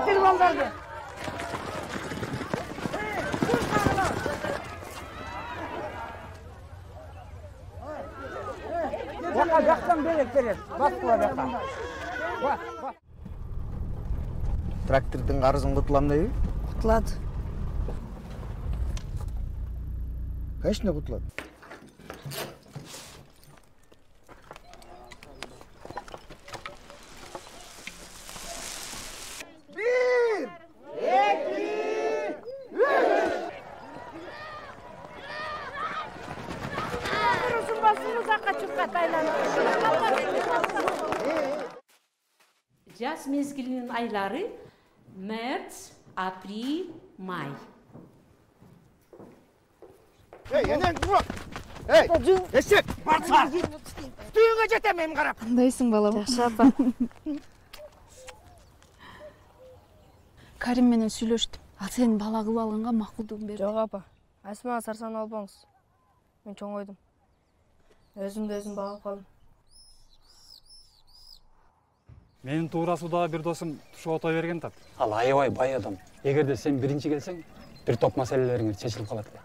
Телефондорду. Бака жактан берет берет. Баскыла жактан. трактордун карызын кутулам дейби кутулат конечно кутулат Çıkka taylanıp. жаз мезгилинин айлары март апрель май. Эй энең тура эй эсек барса түйүнгө жетем эми карап кандайсың балам. Жакшы апа. Карим менен сүйлөштүм. Ал сени бала кылып алганга макулдугун берди. Жок апа. Айсы мага сарсанып албаңыз мен чоңойдум өзүмдү өзүм багып калдым менин туура суудагы бир досум туш ото берген тат ал аябай бай адам эгерде сен биринчи келсең бир топ маселелериңер чечилип калат экен